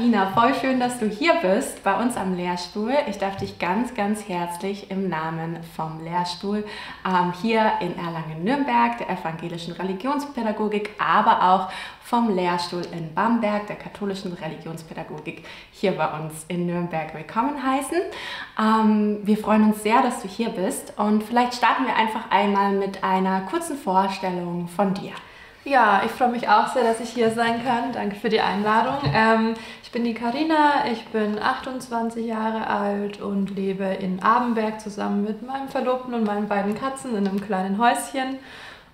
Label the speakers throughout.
Speaker 1: Karina, voll schön, dass du hier bist bei uns am Lehrstuhl. Ich darf dich ganz, ganz herzlich im Namen vom Lehrstuhl ähm, hier in Erlangen-Nürnberg, der evangelischen Religionspädagogik, aber auch vom Lehrstuhl in Bamberg, der katholischen Religionspädagogik, hier bei uns in Nürnberg willkommen heißen. Ähm, wir freuen uns sehr, dass du hier bist und vielleicht starten wir einfach einmal mit einer kurzen Vorstellung von dir.
Speaker 2: Ja, ich freue mich auch sehr, dass ich hier sein kann. Danke für die Einladung. Ähm, ich bin die Karina, ich bin 28 Jahre alt und lebe in Abenberg zusammen mit meinem Verlobten und meinen beiden Katzen in einem kleinen Häuschen.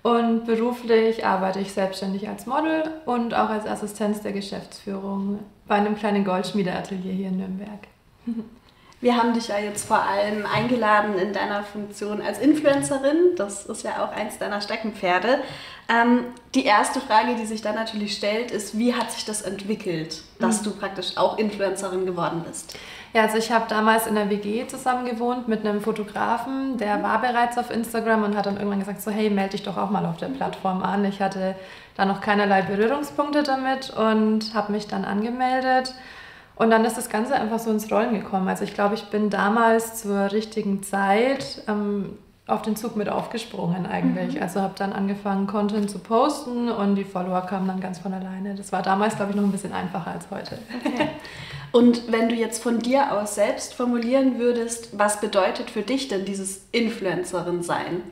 Speaker 2: Und beruflich arbeite ich selbstständig als Model und auch als Assistenz der Geschäftsführung bei einem kleinen Goldschmiedeatelier hier in Nürnberg.
Speaker 3: Wir haben dich ja jetzt vor allem eingeladen in deiner Funktion als Influencerin. Das ist ja auch eins deiner Steckenpferde. Ähm, die erste Frage, die sich dann natürlich stellt, ist, wie hat sich das entwickelt, dass mhm. du praktisch auch Influencerin geworden bist?
Speaker 2: Ja, also ich habe damals in der WG zusammen gewohnt mit einem Fotografen, der mhm. war bereits auf Instagram und hat dann irgendwann gesagt, so hey, melde dich doch auch mal auf der Plattform an. Ich hatte da noch keinerlei Berührungspunkte damit und habe mich dann angemeldet und dann ist das Ganze einfach so ins Rollen gekommen. Also ich glaube, ich bin damals zur richtigen Zeit ähm, auf den Zug mit aufgesprungen eigentlich. Mhm. Also habe dann angefangen, Content zu posten und die Follower kamen dann ganz von alleine. Das war damals, glaube ich, noch ein bisschen einfacher als heute.
Speaker 3: Okay. Und wenn du jetzt von dir aus selbst formulieren würdest, was bedeutet für dich denn dieses Influencerin sein?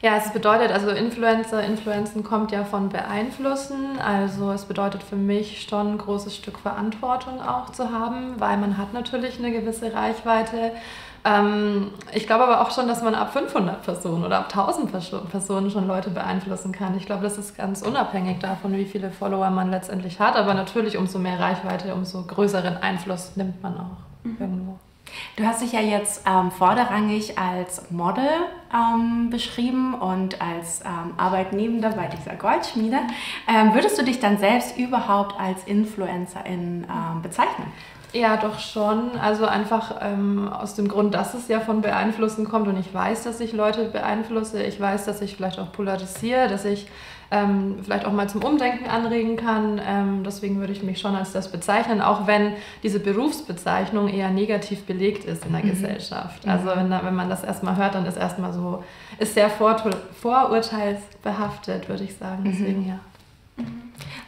Speaker 2: Ja, es bedeutet, also Influencer, Influenzen kommt ja von beeinflussen. Also es bedeutet für mich schon ein großes Stück Verantwortung auch zu haben, weil man hat natürlich eine gewisse Reichweite. Ähm, ich glaube aber auch schon, dass man ab 500 Personen oder ab 1000 Personen schon Leute beeinflussen kann. Ich glaube, das ist ganz unabhängig davon, wie viele Follower man letztendlich hat. Aber natürlich, umso mehr Reichweite, umso größeren Einfluss nimmt man auch mhm. irgendwo.
Speaker 1: Du hast dich ja jetzt ähm, vorderrangig als Model ähm, beschrieben und als ähm, Arbeitnehmender bei dieser Goldschmiede. Ähm, würdest du dich dann selbst überhaupt als Influencerin ähm, bezeichnen?
Speaker 2: Ja, doch schon. Also einfach ähm, aus dem Grund, dass es ja von Beeinflussen kommt und ich weiß, dass ich Leute beeinflusse. Ich weiß, dass ich vielleicht auch polarisiere, dass ich ähm, vielleicht auch mal zum Umdenken anregen kann. Ähm, deswegen würde ich mich schon als das bezeichnen, auch wenn diese Berufsbezeichnung eher negativ belegt ist in der mhm. Gesellschaft. Also wenn, wenn man das erstmal hört, dann ist erstmal so, ist sehr vorurteilsbehaftet, würde ich sagen. Mhm. Deswegen ja.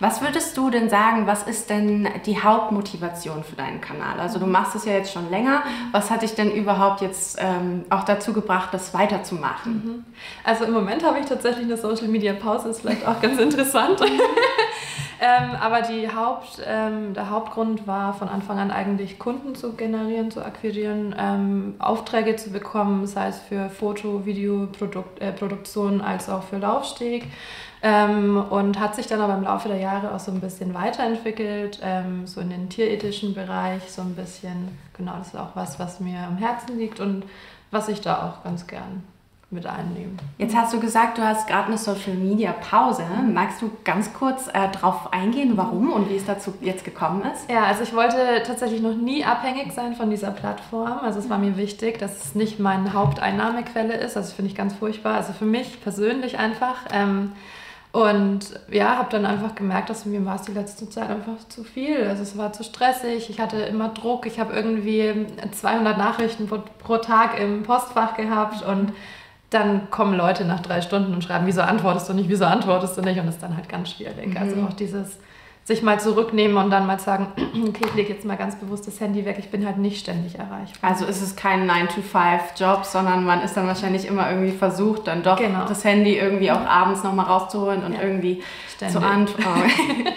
Speaker 1: Was würdest du denn sagen, was ist denn die Hauptmotivation für deinen Kanal? Also du machst es ja jetzt schon länger. Was hat dich denn überhaupt jetzt ähm, auch dazu gebracht, das weiterzumachen?
Speaker 2: Mhm. Also im Moment habe ich tatsächlich eine Social Media Pause, ist vielleicht auch ganz interessant. ähm, aber Haupt, ähm, der Hauptgrund war von Anfang an eigentlich Kunden zu generieren, zu akquirieren, ähm, Aufträge zu bekommen, sei es für Foto, Video, Produkt, äh, als auch für Laufsteg. Ähm, und hat sich dann aber im Laufe der Jahre auch so ein bisschen weiterentwickelt, ähm, so in den tierethischen Bereich, so ein bisschen, genau, das ist auch was, was mir am Herzen liegt und was ich da auch ganz gern mit einnehme.
Speaker 1: Jetzt hast du gesagt, du hast gerade eine Social Media Pause. Magst du ganz kurz äh, darauf eingehen, warum und wie es dazu jetzt gekommen ist?
Speaker 2: Ja, also ich wollte tatsächlich noch nie abhängig sein von dieser Plattform. Also es war mir wichtig, dass es nicht meine Haupteinnahmequelle ist. Also das finde ich ganz furchtbar. Also für mich persönlich einfach. Ähm, und ja, habe dann einfach gemerkt, dass mir war es die letzte Zeit einfach zu viel. Also es war zu stressig, ich hatte immer Druck, ich habe irgendwie 200 Nachrichten pro, pro, Tag im Postfach gehabt und dann kommen Leute nach drei Stunden und schreiben, wieso antwortest du nicht, wieso antwortest du nicht und das ist dann halt ganz schwierig. Also mhm. Also auch dieses sich mal zurücknehmen und dann mal sagen, okay, ich lege jetzt mal ganz bewusst das Handy weg, ich bin halt nicht ständig erreichbar.
Speaker 1: Also ist es kein 9-to-5-Job, sondern man ist dann wahrscheinlich immer irgendwie versucht, dann doch genau. das Handy irgendwie auch abends nochmal rauszuholen und ja. irgendwie ständig. zu antworten.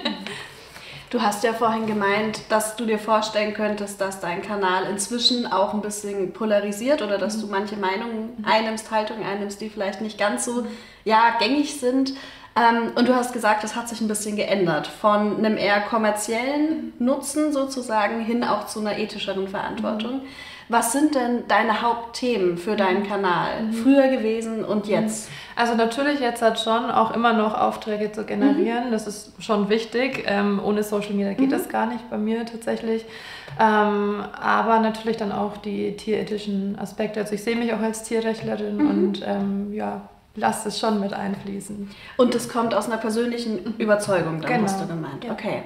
Speaker 3: Du hast ja vorhin gemeint, dass du dir vorstellen könntest, dass dein Kanal inzwischen auch ein bisschen polarisiert oder dass du manche Meinungen mhm. einnimmst, Haltungen einnimmst, die vielleicht nicht ganz so ja, gängig sind. Ähm, und du hast gesagt, das hat sich ein bisschen geändert. Von einem eher kommerziellen Nutzen sozusagen hin auch zu einer ethischeren Verantwortung. Mhm. Was sind denn deine Hauptthemen für deinen mhm. Kanal? Mhm. Früher gewesen und jetzt?
Speaker 2: Also natürlich jetzt hat schon auch immer noch Aufträge zu generieren. Mhm. Das ist schon wichtig. Ähm, ohne Social Media geht mhm. das gar nicht bei mir tatsächlich. Ähm, aber natürlich dann auch die tierethischen Aspekte. Also ich sehe mich auch als Tierrechtlerin mhm. und ähm, ja, lasst es schon mit einfließen.
Speaker 3: Und das kommt aus einer persönlichen Überzeugung, dann genau. hast du gemeint. Ja. Okay.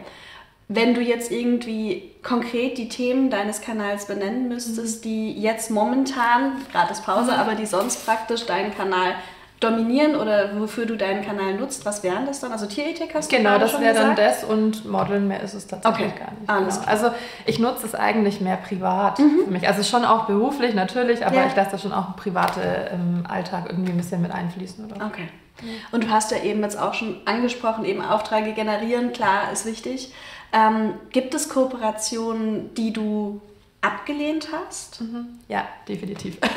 Speaker 3: wenn du jetzt irgendwie konkret die Themen deines Kanals benennen müsstest, mhm. die jetzt momentan, gratis Pause, mhm. aber die sonst praktisch deinen Kanal dominieren oder wofür du deinen Kanal nutzt, was wären das dann? Also Tierethik hast
Speaker 2: du Genau, das wäre dann das und Modeln, mehr ist es tatsächlich okay. gar nicht. Alles genau. Also ich nutze es eigentlich mehr privat mhm. für mich. Also schon auch beruflich natürlich, aber ja. ich lasse das schon auch im private im Alltag irgendwie ein bisschen mit einfließen. Oder?
Speaker 3: Okay. Und du hast ja eben jetzt auch schon angesprochen, eben Aufträge generieren, klar, ist wichtig. Ähm, gibt es Kooperationen, die du abgelehnt hast?
Speaker 2: Mhm. Ja, definitiv.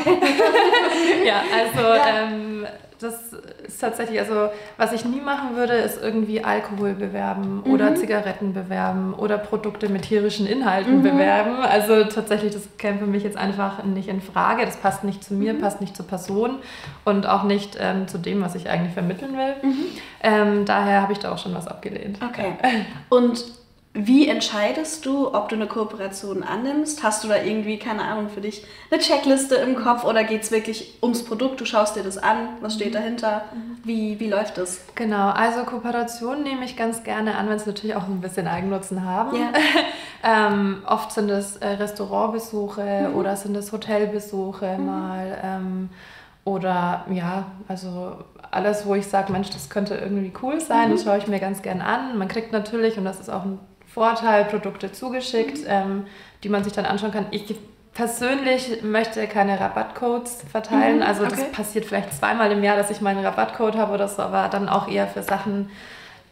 Speaker 2: Okay. ja, also ja. Ähm, das ist tatsächlich, also was ich nie machen würde, ist irgendwie Alkohol bewerben mhm. oder Zigaretten bewerben oder Produkte mit tierischen Inhalten mhm. bewerben. Also tatsächlich, das käme für mich jetzt einfach nicht in Frage. Das passt nicht zu mir, mhm. passt nicht zur Person und auch nicht ähm, zu dem, was ich eigentlich vermitteln will. Mhm. Ähm, daher habe ich da auch schon was abgelehnt.
Speaker 3: Okay. Und wie entscheidest du, ob du eine Kooperation annimmst? Hast du da irgendwie, keine Ahnung, für dich eine Checkliste im Kopf oder geht es wirklich ums Produkt? Du schaust dir das an, was steht dahinter? Mhm. Wie, wie läuft das?
Speaker 2: Genau, also Kooperationen nehme ich ganz gerne an, wenn sie natürlich auch ein bisschen Eigennutzen haben. Ja. ähm, oft sind es äh, Restaurantbesuche mhm. oder sind es Hotelbesuche mhm. mal. Ähm, oder ja, also alles, wo ich sage, Mensch, das könnte irgendwie cool sein, das mhm. schaue ich mir ganz gern an. Man kriegt natürlich, und das ist auch ein Vorteil Produkte zugeschickt, mhm. ähm, die man sich dann anschauen kann. Ich persönlich möchte keine Rabattcodes verteilen. Mhm, also das okay. passiert vielleicht zweimal im Jahr, dass ich meinen Rabattcode habe oder so, aber dann auch eher für Sachen,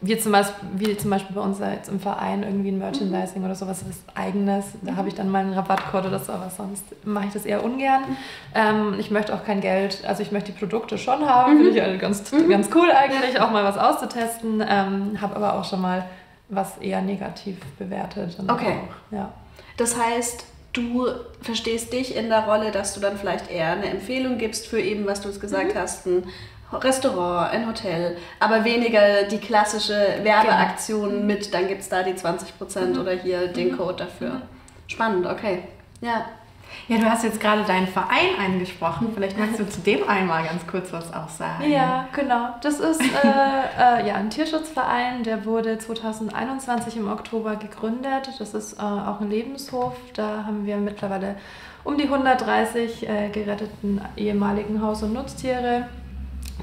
Speaker 2: wie zum Beispiel, wie zum Beispiel bei uns jetzt im Verein irgendwie ein Merchandising mhm. oder sowas was eigenes. Da habe ich dann meinen Rabattcode oder so, aber sonst mache ich das eher ungern. Mhm. Ähm, ich möchte auch kein Geld, also ich möchte die Produkte schon haben, finde ich halt ganz, mhm. ganz cool eigentlich, auch mal was auszutesten. Ähm, habe aber auch schon mal was eher negativ bewertet.
Speaker 3: okay. Auch, ja. Das heißt, du verstehst dich in der Rolle, dass du dann vielleicht eher eine Empfehlung gibst für eben, was du jetzt gesagt mhm. hast, ein Restaurant, ein Hotel, aber weniger die klassische Werbeaktion genau. mit, dann gibt es da die 20% mhm. oder hier den mhm. Code dafür. Mhm. Spannend, okay. Ja.
Speaker 1: Ja, du hast jetzt gerade deinen Verein angesprochen. Vielleicht magst du zu dem einmal ganz kurz was auch sagen.
Speaker 2: Ja, genau. Das ist äh, äh, ja, ein Tierschutzverein, der wurde 2021 im Oktober gegründet. Das ist äh, auch ein Lebenshof. Da haben wir mittlerweile um die 130 äh, geretteten ehemaligen Haus- und Nutztiere,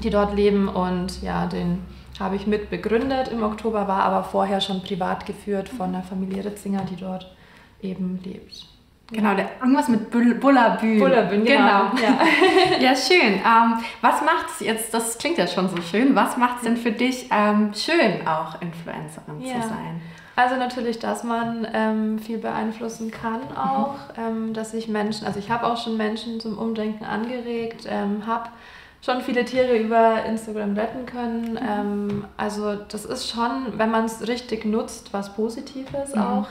Speaker 2: die dort leben. Und ja, den habe ich mit begründet im Oktober, war aber vorher schon privat geführt von der Familie Ritzinger, die dort eben lebt.
Speaker 1: Genau, der, irgendwas mit Bullabü.
Speaker 2: Bullabü,
Speaker 1: genau. genau. Ja. ja, schön. Ähm, was macht es jetzt, das klingt ja schon so schön, was macht es denn für dich ähm, schön, auch Influencerin ja. zu sein?
Speaker 2: Also natürlich, dass man ähm, viel beeinflussen kann auch, mhm. dass ich Menschen, also ich habe auch schon Menschen zum Umdenken angeregt, ähm, habe schon viele Tiere über Instagram retten können. Mhm. Ähm, also das ist schon, wenn man es richtig nutzt, was Positives mhm. auch.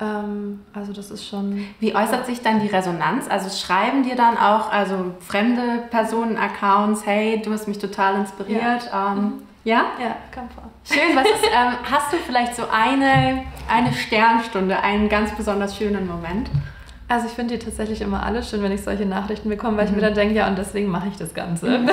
Speaker 2: Ähm, also das ist schon.
Speaker 1: Wie äußert sich dann die Resonanz? Also schreiben dir dann auch also fremde Personen Accounts, hey, du hast mich total inspiriert. Ja, ähm, mhm. ja?
Speaker 2: ja kam vor.
Speaker 1: Schön. Was ist, ähm, hast du vielleicht so eine, eine Sternstunde, einen ganz besonders schönen Moment?
Speaker 2: Also ich finde die tatsächlich immer alle schön, wenn ich solche Nachrichten bekomme, weil mhm. ich mir dann denke, ja, und deswegen mache ich das Ganze. Mhm.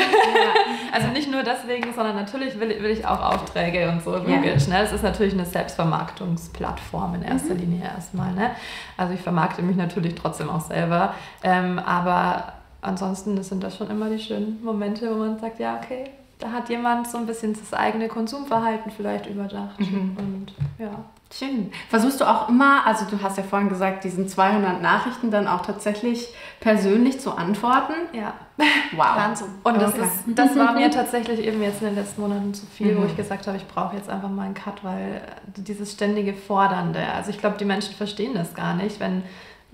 Speaker 2: Also nicht nur deswegen, sondern natürlich will, will ich auch Aufträge und so. Ja. Ne? Es ist natürlich eine Selbstvermarktungsplattform in erster mhm. Linie erstmal. Ne? Also ich vermarkte mich natürlich trotzdem auch selber, ähm, aber ansonsten sind das schon immer die schönen Momente, wo man sagt, ja, okay, da hat jemand so ein bisschen das eigene Konsumverhalten vielleicht überdacht. Mhm. Und ja.
Speaker 1: Schön. Versuchst du auch immer, also du hast ja vorhin gesagt, diesen 200 Nachrichten dann auch tatsächlich persönlich zu antworten?
Speaker 2: Ja.
Speaker 1: Wow.
Speaker 2: Wahnsinn. Und das, okay. ist, das war mir tatsächlich eben jetzt in den letzten Monaten zu viel, mhm. wo ich gesagt habe, ich brauche jetzt einfach mal einen Cut, weil dieses ständige Fordernde, also ich glaube, die Menschen verstehen das gar nicht, wenn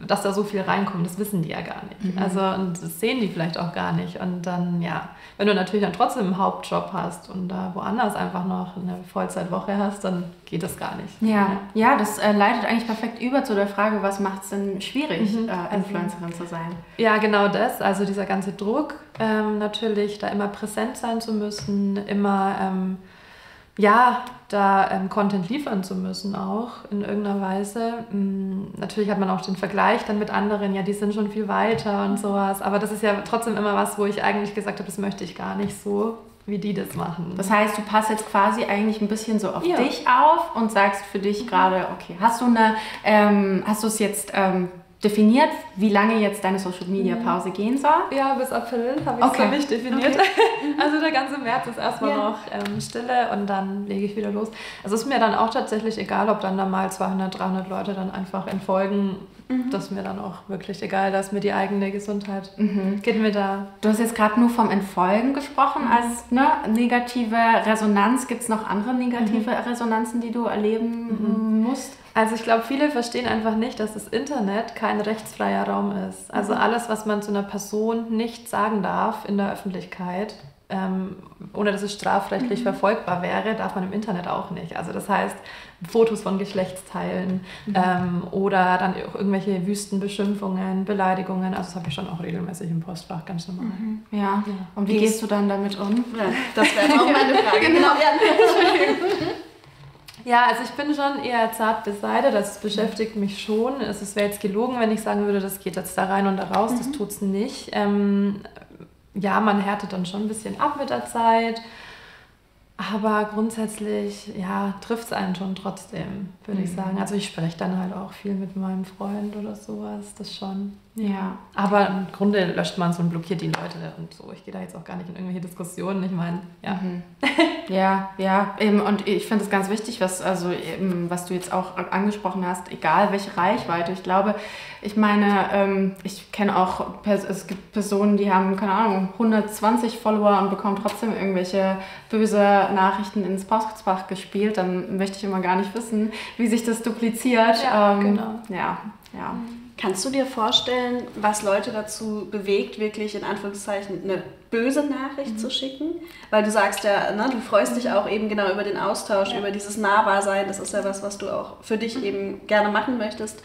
Speaker 2: dass da so viel reinkommt, das wissen die ja gar nicht. Mhm. Also und das sehen die vielleicht auch gar nicht. Und dann, ja, wenn du natürlich dann trotzdem einen Hauptjob hast und da woanders einfach noch eine Vollzeitwoche hast, dann geht das gar nicht.
Speaker 1: Ja, ja, das äh, leitet eigentlich perfekt über zu der Frage, was macht es denn schwierig, mhm. äh, Influencerin zu sein?
Speaker 2: Ja, genau das. Also dieser ganze Druck, ähm, natürlich da immer präsent sein zu müssen, immer ähm, ja, da ähm, Content liefern zu müssen, auch in irgendeiner Weise. Hm, natürlich hat man auch den Vergleich dann mit anderen, ja, die sind schon viel weiter und sowas. Aber das ist ja trotzdem immer was, wo ich eigentlich gesagt habe, das möchte ich gar nicht so wie die das machen.
Speaker 1: Das heißt, du passt jetzt quasi eigentlich ein bisschen so auf ja. dich auf und sagst für dich mhm. gerade, okay, hast du eine, ähm, hast du es jetzt ähm, definiert, wie lange jetzt deine Social Media mhm. Pause gehen soll?
Speaker 2: Ja, bis April habe ich es okay. noch nicht definiert. Okay. Also der ganze März ist erstmal ja. noch ähm, Stille und dann lege ich wieder los. Also ist mir dann auch tatsächlich egal, ob dann da mal 200, 300 Leute dann einfach entfolgen. Mhm. Das ist mir dann auch wirklich egal, dass mir die eigene Gesundheit mhm. geht mir da.
Speaker 1: Du hast jetzt gerade nur vom Entfolgen gesprochen mhm. als ne, negative Resonanz. Gibt es noch andere negative mhm. Resonanzen, die du erleben mhm. musst?
Speaker 2: Also ich glaube, viele verstehen einfach nicht, dass das Internet kein rechtsfreier Raum ist. Also mhm. alles, was man zu einer Person nicht sagen darf in der Öffentlichkeit, ähm, ohne dass es strafrechtlich mhm. verfolgbar wäre, darf man im Internet auch nicht. Also das heißt, Fotos von Geschlechtsteilen mhm. ähm, oder dann auch irgendwelche Wüstenbeschimpfungen, Beleidigungen. Also das habe ich schon auch regelmäßig im Postfach, ganz normal. Mhm.
Speaker 1: Ja. ja. Und wie gehst du dann damit um?
Speaker 3: Ja, das wäre auch meine Frage. genau.
Speaker 2: Ja. Ja, also ich bin schon eher zart beseitigt, das beschäftigt mich schon. Es wäre jetzt gelogen, wenn ich sagen würde, das geht jetzt da rein und da raus, mhm. das tut es nicht. Ähm, ja, man härtet dann schon ein bisschen ab mit der Zeit. Aber grundsätzlich, ja, trifft es einen schon trotzdem, würde mhm. ich sagen. Also ich spreche dann halt auch viel mit meinem Freund oder sowas, das schon. Ja. Aber im Grunde löscht man so und blockiert die Leute und so. Ich gehe da jetzt auch gar nicht in irgendwelche Diskussionen. Ich meine, ja. Mhm.
Speaker 1: ja, ja. Eben, und ich finde es ganz wichtig, was, also eben, was du jetzt auch angesprochen hast, egal welche Reichweite. Ich glaube, ich meine, ähm, ich kenne auch, es gibt Personen, die haben, keine Ahnung, 120 Follower und bekommen trotzdem irgendwelche böse Nachrichten ins Postfach gespielt. Dann möchte ich immer gar nicht wissen, wie sich das dupliziert. Ja, ähm, genau. Ja, ja.
Speaker 3: Kannst du dir vorstellen, was Leute dazu bewegt, wirklich in Anführungszeichen eine böse Nachricht mhm. zu schicken? Weil du sagst ja, ne, du freust dich auch eben genau über den Austausch, ja. über dieses Nahbarsein. Das ist ja was, was du auch für dich eben gerne machen möchtest.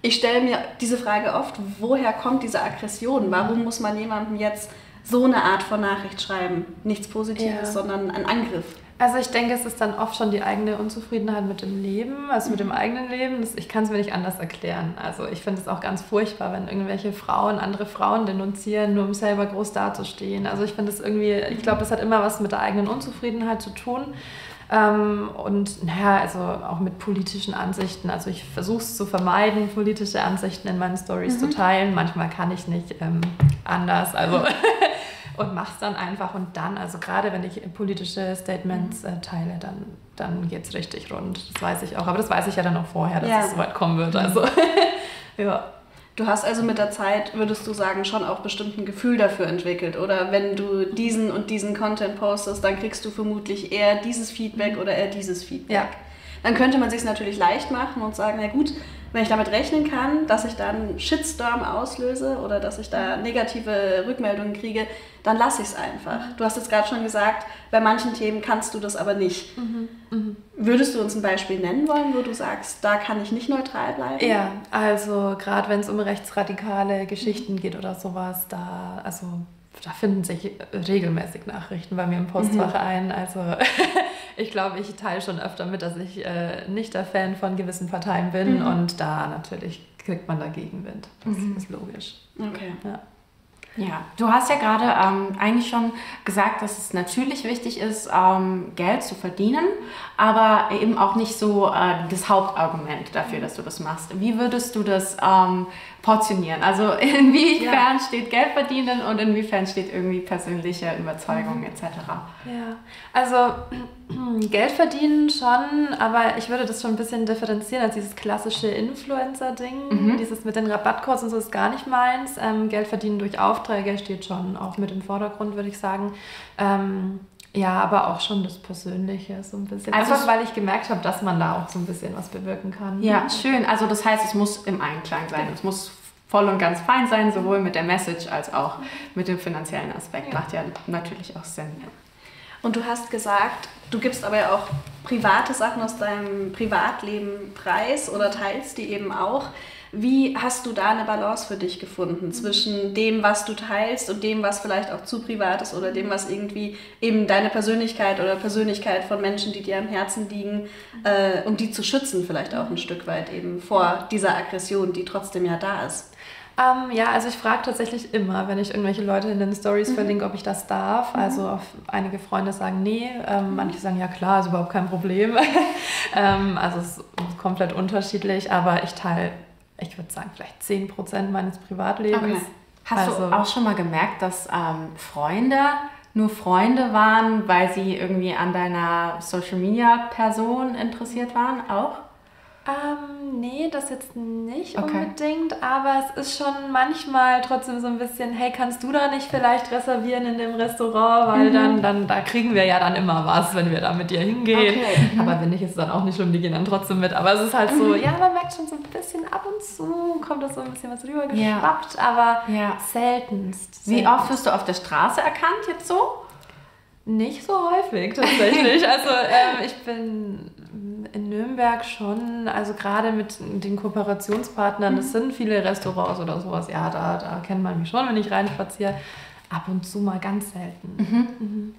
Speaker 3: Ich stelle mir diese Frage oft, woher kommt diese Aggression? Warum muss man jemandem jetzt so eine Art von Nachricht schreiben? Nichts Positives, ja. sondern ein Angriff.
Speaker 2: Also ich denke, es ist dann oft schon die eigene Unzufriedenheit mit dem Leben, also mit dem mhm. eigenen Leben. Ich kann es mir nicht anders erklären. Also ich finde es auch ganz furchtbar, wenn irgendwelche Frauen andere Frauen denunzieren, nur um selber groß dazustehen. Also ich finde es irgendwie, ich glaube, das hat immer was mit der eigenen Unzufriedenheit zu tun. Ähm, und naja, also auch mit politischen Ansichten. Also ich versuche es zu vermeiden, politische Ansichten in meinen Stories mhm. zu teilen. Manchmal kann ich nicht ähm, anders. Also und mache es dann einfach und dann, also gerade wenn ich politische Statements äh, teile, dann, dann geht es richtig rund. Das weiß ich auch. Aber das weiß ich ja dann auch vorher, dass ja. es soweit kommen wird. Also
Speaker 3: ja. Du hast also mit der Zeit, würdest du sagen, schon auch bestimmt ein Gefühl dafür entwickelt. Oder wenn du diesen und diesen Content postest, dann kriegst du vermutlich eher dieses Feedback oder eher dieses Feedback. Ja. Dann könnte man sich natürlich leicht machen und sagen, na gut, wenn ich damit rechnen kann, dass ich da einen Shitstorm auslöse oder dass ich da negative Rückmeldungen kriege, dann lasse ich es einfach. Du hast jetzt gerade schon gesagt, bei manchen Themen kannst du das aber nicht. Mhm. Mhm. Würdest du uns ein Beispiel nennen wollen, wo du sagst, da kann ich nicht neutral bleiben?
Speaker 2: Ja, also gerade wenn es um rechtsradikale Geschichten mhm. geht oder sowas, da, also da finden sich regelmäßig Nachrichten bei mir im Postfach mhm. ein. Also ich glaube, ich teile schon öfter mit, dass ich äh, nicht der Fan von gewissen Parteien bin mhm. und da natürlich kriegt man da Gegenwind. Das mhm. ist logisch.
Speaker 3: Okay.
Speaker 2: Ja.
Speaker 1: Ja, du hast ja gerade ähm, eigentlich schon gesagt, dass es natürlich wichtig ist, ähm, Geld zu verdienen, aber eben auch nicht so äh, das Hauptargument dafür, dass du das machst. Wie würdest du das ähm, portionieren? Also inwiefern ja. steht Geld verdienen und inwiefern steht irgendwie persönliche Überzeugung mhm. etc.?
Speaker 2: Ja, also Geld verdienen schon, aber ich würde das schon ein bisschen differenzieren als dieses klassische Influencer-Ding. Mhm. Dieses mit den Rabattcodes und so ist gar nicht meins. Ähm, Geld verdienen durch Aufträge steht schon auch mit im Vordergrund, würde ich sagen. Ähm, ja, aber auch schon das Persönliche so ein bisschen. Also Einfach weil ich gemerkt habe, dass man da auch so ein bisschen was bewirken kann.
Speaker 1: Ja, schön. Also das heißt, es muss im Einklang sein. Es muss voll und ganz fein sein, sowohl mit der Message als auch mit dem finanziellen Aspekt. Ja. Macht ja natürlich auch Sinn.
Speaker 3: Und du hast gesagt, du gibst aber ja auch private Sachen aus deinem Privatleben preis oder teilst die eben auch. Wie hast du da eine Balance für dich gefunden zwischen dem, was du teilst und dem, was vielleicht auch zu privat ist oder dem, was irgendwie eben deine Persönlichkeit oder Persönlichkeit von Menschen, die dir am Herzen liegen, äh, um die zu schützen vielleicht auch ein Stück weit eben vor dieser Aggression, die trotzdem ja da ist?
Speaker 2: Ähm, ja, also ich frage tatsächlich immer, wenn ich irgendwelche Leute in den Stories mhm. verlinke, ob ich das darf. Mhm. Also einige Freunde sagen nee, ähm, mhm. manche sagen ja klar, ist überhaupt kein Problem. ähm, also es ist komplett unterschiedlich, aber ich teile, ich würde sagen, vielleicht 10% meines Privatlebens. Okay.
Speaker 1: Hast also, du auch schon mal gemerkt, dass ähm, Freunde nur Freunde waren, weil sie irgendwie an deiner Social Media Person interessiert waren, auch?
Speaker 2: Ähm, nee, das jetzt nicht okay. unbedingt, aber es ist schon manchmal trotzdem so ein bisschen, hey, kannst du da nicht vielleicht reservieren in dem Restaurant, weil mhm. dann, dann, da kriegen wir ja dann immer was, wenn wir da mit dir hingehen. Okay. Mhm. Aber wenn nicht, ist es dann auch nicht schlimm, die gehen dann trotzdem mit. Aber es ist halt so, mhm. ja, man merkt schon so ein bisschen ab und zu, kommt das so ein bisschen was rübergeschwappt, ja. aber ja. seltenst.
Speaker 1: Wie oft wirst du auf der Straße erkannt jetzt so?
Speaker 2: Nicht so häufig tatsächlich. also ähm, ich bin in Nürnberg schon, also gerade mit den Kooperationspartnern, das mhm. sind viele Restaurants oder sowas, ja, da, da kennt man mich schon, wenn ich reinspaziere. Ab und zu mal ganz selten. Mhm.
Speaker 3: Mhm.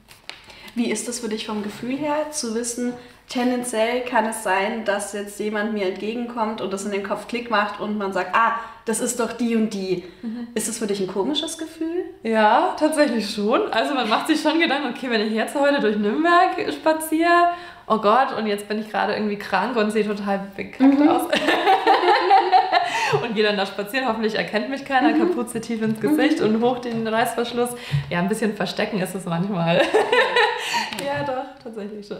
Speaker 3: Wie ist das für dich vom Gefühl her, zu wissen, tendenziell kann es sein, dass jetzt jemand mir entgegenkommt und das in den Kopf Klick macht und man sagt, ah, das ist doch die und die. Mhm. Ist das für dich ein komisches Gefühl?
Speaker 2: Ja, tatsächlich schon. Also man macht sich schon Gedanken, okay, wenn ich jetzt heute durch Nürnberg spaziere oh Gott, und jetzt bin ich gerade irgendwie krank und sehe total bekackt mhm. aus. und gehe dann da spazieren. Hoffentlich erkennt mich keiner. Mhm. Kapuze tief ins Gesicht mhm. und hoch den Reißverschluss. Ja, ein bisschen verstecken ist es manchmal. ja, doch, tatsächlich schon.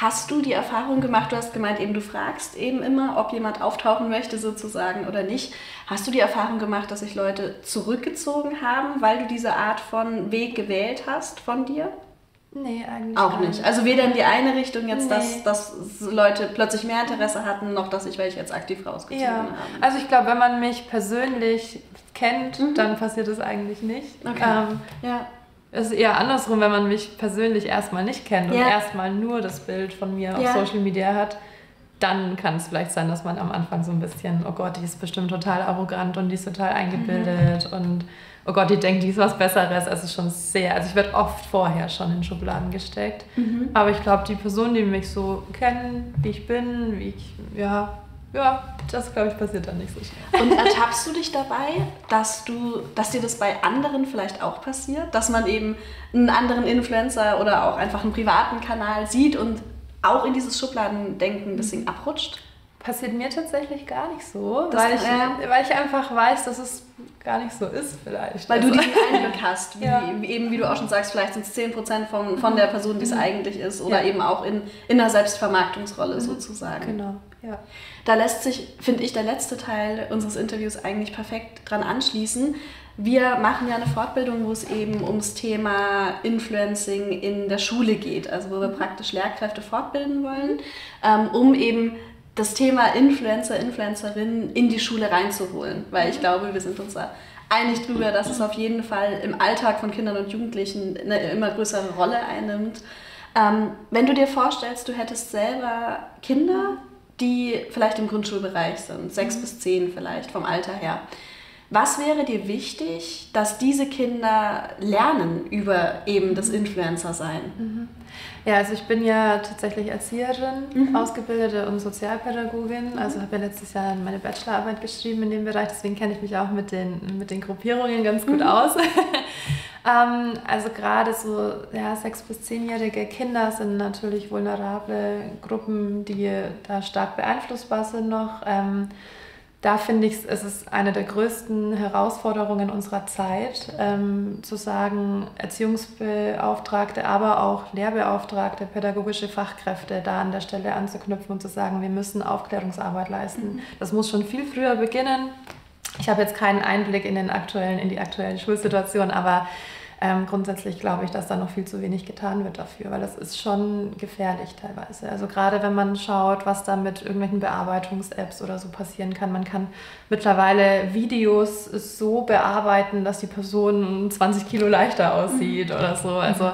Speaker 3: Hast du die Erfahrung gemacht, du hast gemeint, eben du fragst eben immer, ob jemand auftauchen möchte sozusagen oder nicht. Hast du die Erfahrung gemacht, dass sich Leute zurückgezogen haben, weil du diese Art von Weg gewählt hast von dir?
Speaker 2: Nee, eigentlich
Speaker 3: auch nicht. Also weder in die eine Richtung jetzt, nee. dass, dass Leute plötzlich mehr Interesse hatten, noch dass ich welche jetzt aktiv rausgezogen ja. habe.
Speaker 2: Also ich glaube, wenn man mich persönlich kennt, mhm. dann passiert das eigentlich nicht. Okay. Ähm, ja. Es ist eher andersrum, wenn man mich persönlich erstmal nicht kennt ja. und erstmal nur das Bild von mir ja. auf Social Media hat, dann kann es vielleicht sein, dass man am Anfang so ein bisschen, oh Gott, die ist bestimmt total arrogant und die ist total eingebildet mhm. und oh Gott, die denkt, die ist was Besseres. Also schon sehr, also ich werde oft vorher schon in Schubladen gesteckt. Mhm. Aber ich glaube, die Personen, die mich so kennen, wie ich bin, wie ich, ja, ja, das glaube ich passiert dann nicht so schnell.
Speaker 3: Und ertappst du dich dabei, dass du, dass dir das bei anderen vielleicht auch passiert, dass man eben einen anderen Influencer oder auch einfach einen privaten Kanal sieht und auch in dieses Schubladendenken deswegen abrutscht?
Speaker 2: Passiert mir tatsächlich gar nicht so, weil ich, äh, weil ich einfach weiß, dass es gar nicht so ist vielleicht.
Speaker 3: Weil also. du diesen Einblick hast, wie, ja. eben wie du auch schon sagst, vielleicht sind es 10% von, von der Person, die es mhm. eigentlich ist oder ja. eben auch in, in einer Selbstvermarktungsrolle mhm. sozusagen.
Speaker 2: Genau, ja.
Speaker 3: Da lässt sich, finde ich, der letzte Teil unseres Interviews eigentlich perfekt dran anschließen. Wir machen ja eine Fortbildung, wo es eben ums Thema Influencing in der Schule geht, also wo wir mhm. praktisch Lehrkräfte fortbilden wollen, ähm, um eben das Thema Influencer, Influencerin in die Schule reinzuholen, weil ich glaube, wir sind uns da einig darüber, dass es auf jeden Fall im Alltag von Kindern und Jugendlichen eine immer größere Rolle einnimmt. Ähm, wenn du dir vorstellst, du hättest selber Kinder, die vielleicht im Grundschulbereich sind, sechs mhm. bis zehn vielleicht vom Alter her, was wäre dir wichtig, dass diese Kinder lernen über eben das Influencer-Sein?
Speaker 2: Mhm. Ja, also ich bin ja tatsächlich Erzieherin, mhm. ausgebildete und Sozialpädagogin. Also habe ja letztes Jahr meine Bachelorarbeit geschrieben in dem Bereich, deswegen kenne ich mich auch mit den, mit den Gruppierungen ganz gut mhm. aus. ähm, also gerade so ja, sechs- bis zehnjährige Kinder sind natürlich vulnerable Gruppen, die da stark beeinflussbar sind noch. Ähm, da finde ich, es ist eine der größten Herausforderungen unserer Zeit, ähm, zu sagen, Erziehungsbeauftragte, aber auch Lehrbeauftragte, pädagogische Fachkräfte da an der Stelle anzuknüpfen und zu sagen, wir müssen Aufklärungsarbeit leisten. Mhm. Das muss schon viel früher beginnen. Ich habe jetzt keinen Einblick in, den aktuellen, in die aktuelle Schulsituation, aber ähm, grundsätzlich glaube ich, dass da noch viel zu wenig getan wird dafür, weil das ist schon gefährlich teilweise. Also gerade wenn man schaut, was da mit irgendwelchen Bearbeitungs-Apps oder so passieren kann. Man kann mittlerweile Videos so bearbeiten, dass die Person 20 Kilo leichter aussieht oder so. Also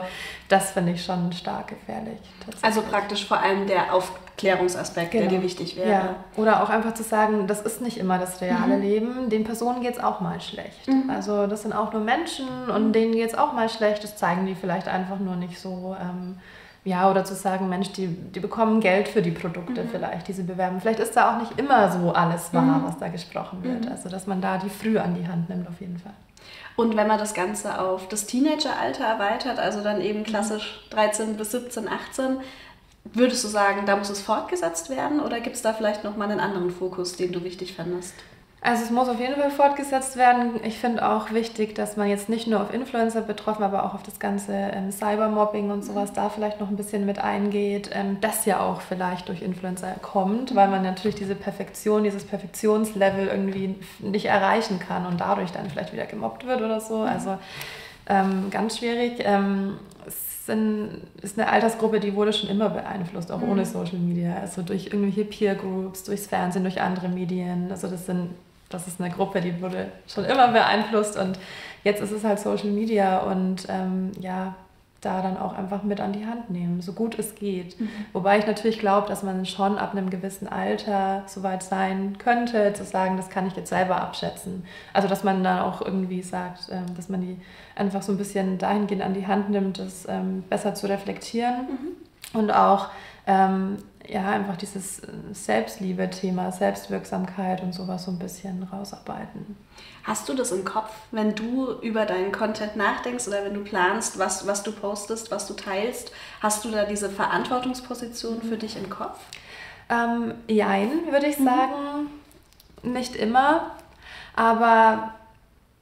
Speaker 2: das finde ich schon stark gefährlich.
Speaker 3: Also praktisch vor allem der Aufklärungsaspekt, genau. der dir wichtig wäre. Ja.
Speaker 2: Oder auch einfach zu sagen, das ist nicht immer das reale mhm. Leben. Den Personen geht es auch mal schlecht. Mhm. Also das sind auch nur Menschen und denen geht es auch mal schlecht. Das zeigen die vielleicht einfach nur nicht so. Ähm, ja, oder zu sagen, Mensch, die, die bekommen Geld für die Produkte mhm. vielleicht, die sie bewerben. Vielleicht ist da auch nicht immer so alles wahr, mhm. was da gesprochen wird. Mhm. Also, dass man da die früh an die Hand nimmt, auf jeden Fall.
Speaker 3: Und wenn man das Ganze auf das Teenageralter erweitert, also dann eben mhm. klassisch 13 bis 17, 18, würdest du sagen, da muss es fortgesetzt werden oder gibt es da vielleicht nochmal einen anderen Fokus, den du wichtig fandest?
Speaker 2: Also es muss auf jeden Fall fortgesetzt werden. Ich finde auch wichtig, dass man jetzt nicht nur auf Influencer betroffen, aber auch auf das ganze ähm, Cybermobbing und sowas da vielleicht noch ein bisschen mit eingeht, ähm, das ja auch vielleicht durch Influencer kommt, weil man natürlich diese Perfektion, dieses Perfektionslevel irgendwie nicht erreichen kann und dadurch dann vielleicht wieder gemobbt wird oder so. Also ähm, ganz schwierig. Ähm, es sind, ist eine Altersgruppe, die wurde schon immer beeinflusst, auch mhm. ohne Social Media. Also durch irgendwelche Peer Groups, durchs Fernsehen, durch andere Medien. Also das sind das ist eine Gruppe, die wurde schon immer beeinflusst und jetzt ist es halt Social Media und ähm, ja, da dann auch einfach mit an die Hand nehmen, so gut es geht. Mhm. Wobei ich natürlich glaube, dass man schon ab einem gewissen Alter so weit sein könnte, zu sagen, das kann ich jetzt selber abschätzen. Also dass man dann auch irgendwie sagt, ähm, dass man die einfach so ein bisschen dahingehend an die Hand nimmt, das ähm, besser zu reflektieren mhm. und auch ähm, ja, einfach dieses äh, Selbstliebe-Thema, Selbstwirksamkeit und sowas so ein bisschen rausarbeiten.
Speaker 3: Hast du das im Kopf, wenn du über deinen Content nachdenkst oder wenn du planst, was, was du postest, was du teilst? Hast du da diese Verantwortungsposition für dich im Kopf?
Speaker 2: Ähm, jein, würde ich mhm. sagen. Mhm. Nicht immer. Aber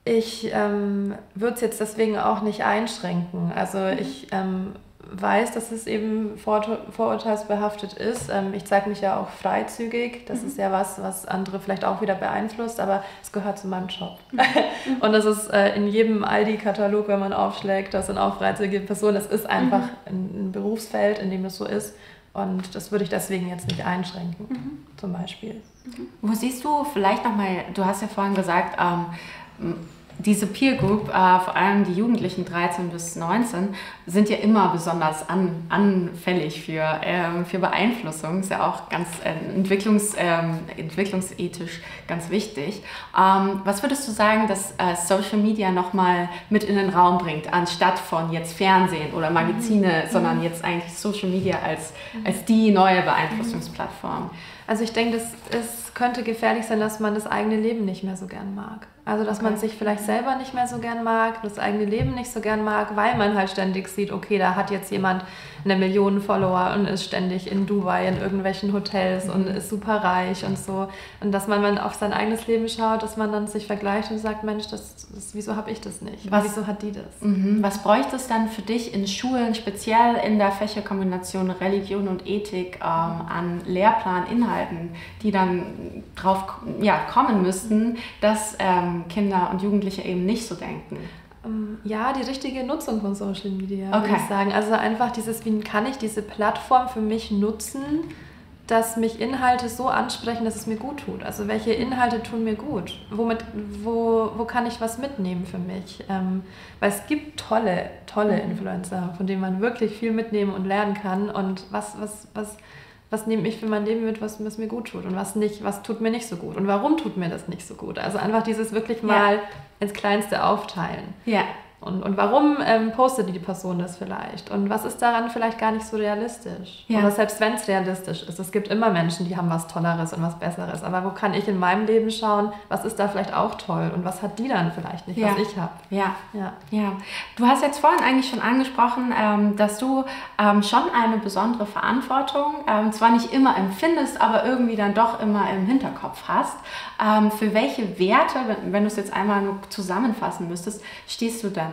Speaker 2: ich ähm, würde es jetzt deswegen auch nicht einschränken. Also mhm. ich ähm, weiß, dass es eben vorurteilsbehaftet ist. Ähm, ich zeige mich ja auch freizügig. Das mhm. ist ja was, was andere vielleicht auch wieder beeinflusst, aber es gehört zu meinem Job. Mhm. Und das ist äh, in jedem Aldi-Katalog, wenn man aufschlägt, das sind auch freizügige Personen. Das ist einfach mhm. ein, Berufsfeld, in dem das so ist. Und das würde ich deswegen jetzt nicht einschränken, mhm. zum Beispiel.
Speaker 1: Mhm. Wo siehst du vielleicht nochmal, du hast ja vorhin gesagt, ähm, diese Peer Group, äh, vor allem die Jugendlichen 13 bis 19, sind ja immer besonders an, anfällig für, ähm, für Beeinflussung. Ist ja auch ganz äh, entwicklungs, ähm, entwicklungsethisch ganz wichtig. Ähm, was würdest du sagen, dass äh, Social Media nochmal mit in den Raum bringt, anstatt von jetzt Fernsehen oder Magazine, mhm. sondern mhm. jetzt eigentlich Social Media als, als die neue Beeinflussungsplattform?
Speaker 2: Also ich denke, es könnte gefährlich sein, dass man das eigene Leben nicht mehr so gern mag. Also, dass okay. man sich vielleicht selber nicht mehr so gern mag, das eigene Leben nicht so gern mag, weil man halt ständig sieht, okay, da hat jetzt jemand eine Million Follower und ist ständig in Dubai in irgendwelchen Hotels mhm. und ist super reich und so. Und dass man, man auf sein eigenes Leben schaut, dass man dann sich vergleicht und sagt, Mensch, das, das wieso habe ich das nicht?
Speaker 1: Was, wieso hat die das? Mhm. Was bräuchte es dann für dich in Schulen, speziell in der Fächerkombination Religion und Ethik, ähm, an Lehrplaninhalten, die dann drauf ja, kommen müssten, dass ähm, Kinder und Jugendliche eben nicht so denken?
Speaker 2: Ähm, ja, die richtige Nutzung von Social Media, okay. würde ich sagen. Also einfach dieses, wie kann ich diese Plattform für mich nutzen, dass mich Inhalte so ansprechen, dass es mir gut tut. Also welche Inhalte tun mir gut? Womit, wo, wo kann ich was mitnehmen für mich? Ähm, weil es gibt tolle, tolle mhm. Influencer, von denen man wirklich viel mitnehmen und lernen kann. Und was, was, was was nehme ich für mein Leben mit, was, was, mir gut tut und was nicht, was tut mir nicht so gut und warum tut mir das nicht so gut. Also einfach dieses wirklich mal ja. ins Kleinste aufteilen.
Speaker 1: Ja.
Speaker 2: Und, und warum ähm, postet die Person das vielleicht? Und was ist daran vielleicht gar nicht so realistisch? Ja. Oder selbst wenn es realistisch ist. Es gibt immer Menschen, die haben was Tolleres und was Besseres. Aber wo kann ich in meinem Leben schauen, was ist da vielleicht auch toll? Und was hat die dann vielleicht nicht,
Speaker 1: ja.
Speaker 2: was ich habe?
Speaker 1: Ja. ja. ja. Du hast jetzt vorhin eigentlich schon angesprochen, ähm, dass du ähm, schon eine besondere Verantwortung ähm, zwar nicht immer empfindest, aber irgendwie dann doch immer im Hinterkopf hast. Ähm, für welche Werte, wenn, wenn du es jetzt einmal nur zusammenfassen müsstest, stehst du dann?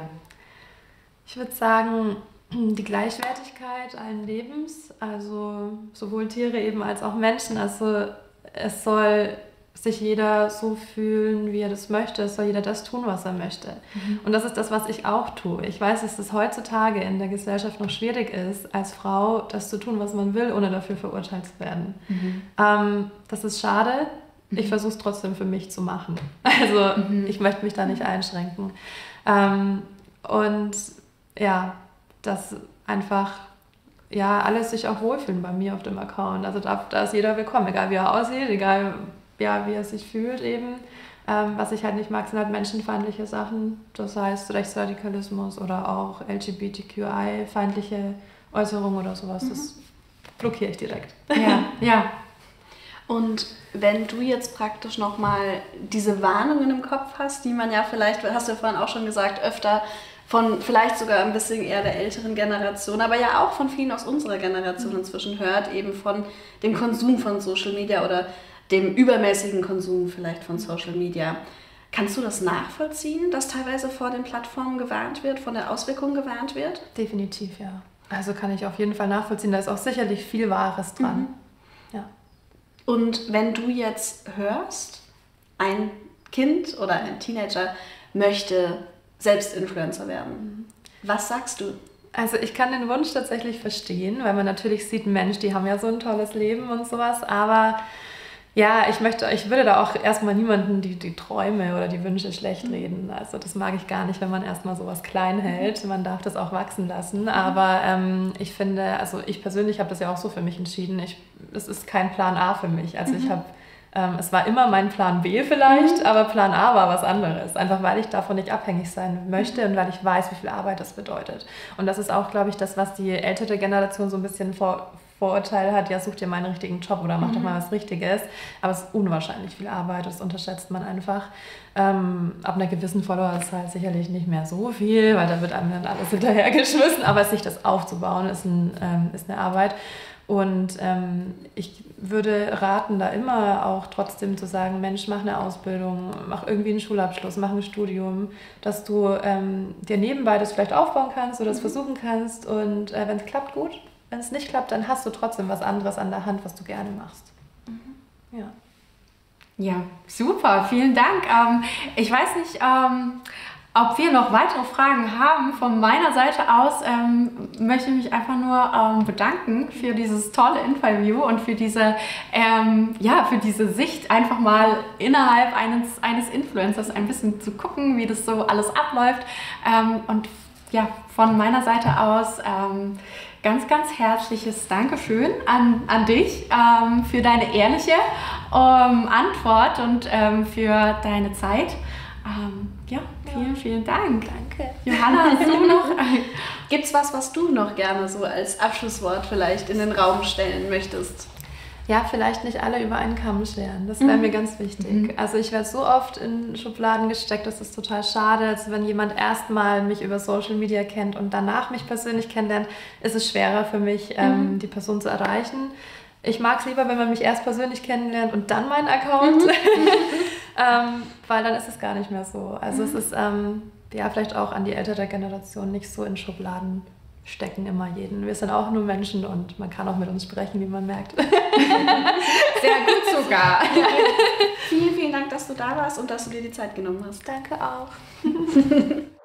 Speaker 2: Ich würde sagen, die Gleichwertigkeit allen Lebens, also sowohl Tiere eben als auch Menschen. Also es soll sich jeder so fühlen, wie er das möchte. Es soll jeder das tun, was er möchte. Mhm. Und das ist das, was ich auch tue. Ich weiß, dass es heutzutage in der Gesellschaft noch schwierig ist, als Frau das zu tun, was man will, ohne dafür verurteilt zu werden. Mhm. Ähm, das ist schade. Ich mhm. versuche es trotzdem für mich zu machen. Also mhm. ich möchte mich da nicht einschränken. Ähm, und ja, dass einfach ja, alles sich auch wohlfühlen bei mir auf dem Account. Also da, da ist jeder willkommen, egal wie er aussieht, egal ja, wie er sich fühlt eben. Ähm, was ich halt nicht mag, sind halt menschenfeindliche Sachen. Das heißt Rechtsradikalismus oder auch LGBTQI-feindliche Äußerung oder sowas, mhm. das blockiere ich direkt.
Speaker 1: Ja, ja.
Speaker 3: Und wenn du jetzt praktisch nochmal diese Warnungen im Kopf hast, die man ja vielleicht, hast du ja vorhin auch schon gesagt, öfter von vielleicht sogar ein bisschen eher der älteren Generation, aber ja auch von vielen aus unserer Generation mhm. inzwischen hört, eben von dem Konsum von Social Media oder dem übermäßigen Konsum vielleicht von Social Media. Kannst du das nachvollziehen, dass teilweise vor den Plattformen gewarnt wird, von der Auswirkung gewarnt wird?
Speaker 2: Definitiv, ja. Also kann ich auf jeden Fall nachvollziehen. Da ist auch sicherlich viel Wahres dran. Mhm.
Speaker 3: Und wenn du jetzt hörst, ein Kind oder ein Teenager möchte selbst Influencer werden. Was sagst du?
Speaker 2: Also ich kann den Wunsch tatsächlich verstehen, weil man natürlich sieht, Mensch, die haben ja so ein tolles Leben und sowas, aber ja, ich möchte, ich würde da auch erstmal niemanden die, die Träume oder die Wünsche schlecht mhm. reden. Also das mag ich gar nicht, wenn man erstmal sowas klein mhm. hält. Man darf das auch wachsen lassen. Mhm. Aber ähm, ich finde, also ich persönlich habe das ja auch so für mich entschieden. Ich, es ist kein Plan A für mich. Also ich habe ähm, es war immer mein Plan B vielleicht, mhm. aber Plan A war was anderes. Einfach weil ich davon nicht abhängig sein möchte und weil ich weiß, wie viel Arbeit das bedeutet. Und das ist auch, glaube ich, das, was die ältere Generation so ein bisschen vor, Vorurteil hat, ja, such dir mal einen richtigen Job oder mach mhm. doch mal was Richtiges. Aber es ist unwahrscheinlich viel Arbeit, das unterschätzt man einfach. Ähm, ab einer gewissen Followerzahl sicherlich nicht mehr so viel, weil da wird einem dann alles hinterhergeschmissen. Aber sich das aufzubauen, ist, ein, ähm, ist eine Arbeit. Und ähm, ich würde raten, da immer auch trotzdem zu sagen, Mensch, mach eine Ausbildung, mach irgendwie einen Schulabschluss, mach ein Studium, dass du ähm, dir nebenbei das vielleicht aufbauen kannst oder es mhm. versuchen kannst. Und äh, wenn es klappt, gut. Wenn es nicht klappt, dann hast du trotzdem was anderes an der Hand, was du gerne machst. Mhm.
Speaker 1: Ja. Ja, super, vielen Dank. Ähm, ich weiß nicht, ähm, ob wir noch weitere Fragen haben, von meiner Seite aus ähm, möchte ich mich einfach nur ähm, bedanken für dieses tolle Interview und für diese, ähm, ja, für diese Sicht, einfach mal innerhalb eines, eines Influencers ein bisschen zu gucken, wie das so alles abläuft. Ähm, und ja, von meiner Seite aus ganz, ganz herzliches Dankeschön an, an dich ähm, für deine ehrliche Antwort und für deine Zeit. Ähm, ja, vielen, vielen Dank.
Speaker 3: Danke.
Speaker 1: Johanna, hast du noch?
Speaker 3: Gibt es was, was du noch gerne so als Abschlusswort vielleicht in den Raum stellen möchtest?
Speaker 2: Ja, vielleicht nicht alle über einen Kamm scheren. Das wäre mhm. mir ganz wichtig. Mhm. Also ich werde so oft in Schubladen gesteckt, das ist total schade. Also wenn jemand erstmal mich über Social Media kennt und danach mich persönlich kennenlernt, ist es schwerer für mich, ähm, mhm. die Person zu erreichen. Ich mag es lieber, wenn man mich erst persönlich kennenlernt und dann meinen Account, mhm. ähm, weil dann ist es gar nicht mehr so. Also mhm. es ist ähm, ja vielleicht auch an die ältere Generation nicht so in Schubladen stecken immer jeden. Wir sind auch nur Menschen und man kann auch mit uns sprechen, wie man merkt. Sehr
Speaker 3: gut sogar. vielen, vielen Dank, dass du da warst und dass du dir die Zeit genommen hast.
Speaker 2: Danke auch.